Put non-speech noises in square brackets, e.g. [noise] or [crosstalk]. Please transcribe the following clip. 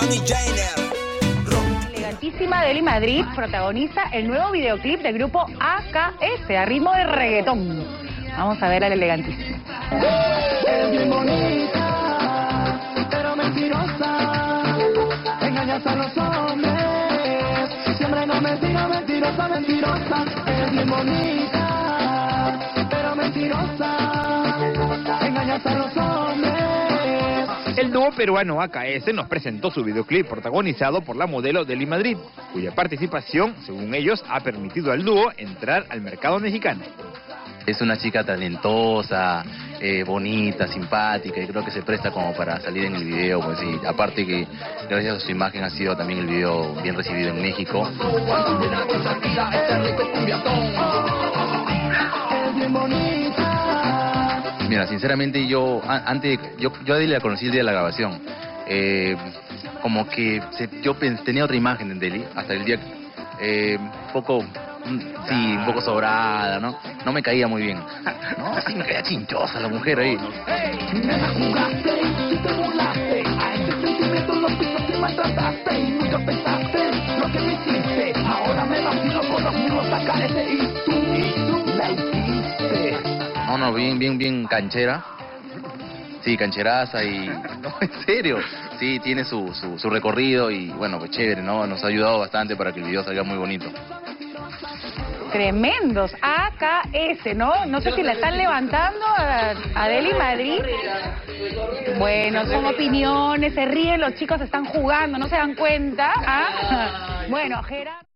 Tony Jainer. Elegantísima Deli Madrid protagoniza el nuevo videoclip del grupo AKS a ritmo de reggaetón. Vamos a ver al elegantísimo. Es bien bonita, pero mentirosa. Engañas a los hombres. Siempre no mentira, mentirosa, mentirosa. Es bien bonita, pero mentirosa. Engañas a los hombres. El dúo peruano AKS nos presentó su videoclip protagonizado por la modelo Deli Madrid, cuya participación, según ellos, ha permitido al dúo entrar al mercado mexicano. Es una chica talentosa, eh, bonita, simpática y creo que se presta como para salir en el video, pues sí. Aparte que gracias a su imagen ha sido también el video bien recibido en México. Mira, sinceramente yo antes yo yo a Deli la conocí el día de la grabación. Eh, como que se- yo tenía otra imagen de Deli hasta el día eh, un poco mm, sí, un poco sobrada, ¿no? No me caía muy bien. [laughs] No, sí me caía chinchosa la mujer ahí. Me la jugaste y Bien, bien, bien canchera. Sí, cancheraza y... [laughs] No, en serio. Sí, tiene su, su, su recorrido y bueno, pues chévere, ¿no? Nos ha ayudado bastante para que el video salga muy bonito. Tremendos, AKS, ¿no? No sé si la están levantando a, a Deli Madrid. Bueno, son opiniones, se ríen, los chicos están jugando, no se dan cuenta. ¿ah? [laughs] Bueno, Gerardo.